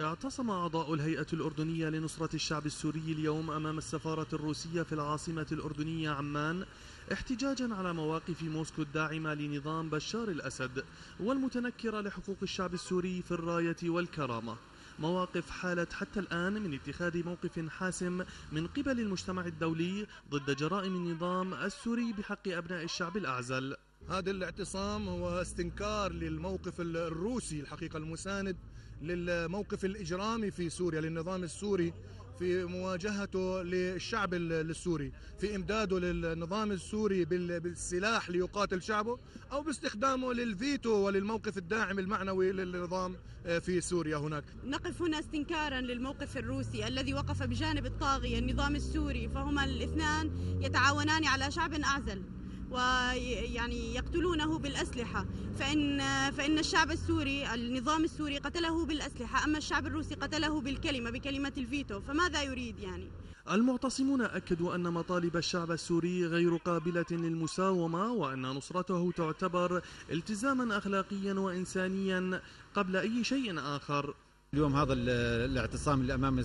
اعتصم أعضاء الهيئة الأردنية لنصرة الشعب السوري اليوم أمام السفارة الروسية في العاصمة الأردنية عمان احتجاجا على مواقف موسكو الداعمة لنظام بشار الأسد والمتنكرة لحقوق الشعب السوري في الراية والكرامة. مواقف حالت حتى الآن من اتخاذ موقف حاسم من قبل المجتمع الدولي ضد جرائم النظام السوري بحق أبناء الشعب الأعزل. هذا الاعتصام هو استنكار للموقف الروسي الحقيقة المساند للموقف الإجرامي في سوريا للنظام السوري في مواجهته للشعب السوري في إمداده للنظام السوري بالسلاح ليقاتل شعبه أو باستخدامه للفيتو وللموقف الداعم المعنوي للنظام في سوريا هناك. نقف هنا استنكارا للموقف الروسي الذي وقف بجانب الطاغية النظام السوري فهما الاثنان يتعاونان على شعب أعزل. ويعني يقتلونه بالأسلحة. فإن, فإن الشعب السوري النظام السوري قتله بالأسلحة أما الشعب الروسي قتله بالكلمة بكلمة الفيتو فماذا يريد يعني؟ المعتصمون أكدوا أن مطالب الشعب السوري غير قابلة للمساومة وأن نصرته تعتبر التزاما أخلاقيا وإنسانيا قبل أي شيء آخر. اليوم هذا الاعتصام اللي أمام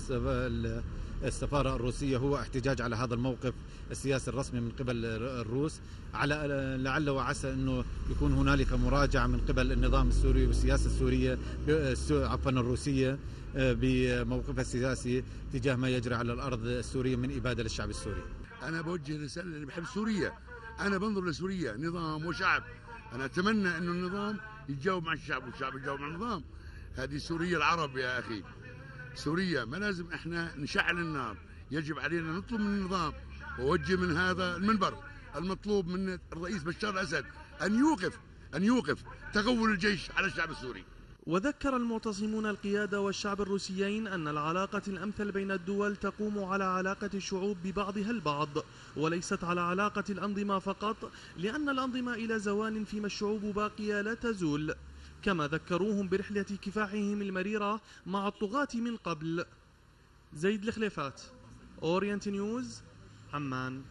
السفارة الروسية هو احتجاج على هذا الموقف السياسي الرسمي من قبل الروس على لعل وعسى إنه يكون هنالك مراجعة من قبل النظام السوري والسياسة السورية عفوا الروسية بموقفها السياسي تجاه ما يجري على الأرض السورية من إبادة للشعب السوري. أنا بوجه رسالة اللي بحب سوريا، أنا بنظر لسوريا نظام وشعب، أنا أتمنى إنه النظام يتجاوب مع الشعب والشعب يتجاوب مع النظام. هذه سوريا العرب يا أخي. سوريا ما لازم إحنا نشعل النار. يجب علينا نطلب من النظام. ووجه من هذا المنبر المطلوب من الرئيس بشار الأسد أن يوقف أن يوقف تغول الجيش على الشعب السوري. وذكر المعتصمون القيادة والشعب الروسيين أن العلاقة الأمثل بين الدول تقوم على علاقة الشعوب ببعضها البعض وليست على علاقة الأنظمة فقط لأن الأنظمة إلى زوال فيما الشعوب باقية لا تزول. كما ذكروهم برحلة كفاحهم المريرة مع الطغاة من قبل. زيد الخليفات أورينت نيوز عمان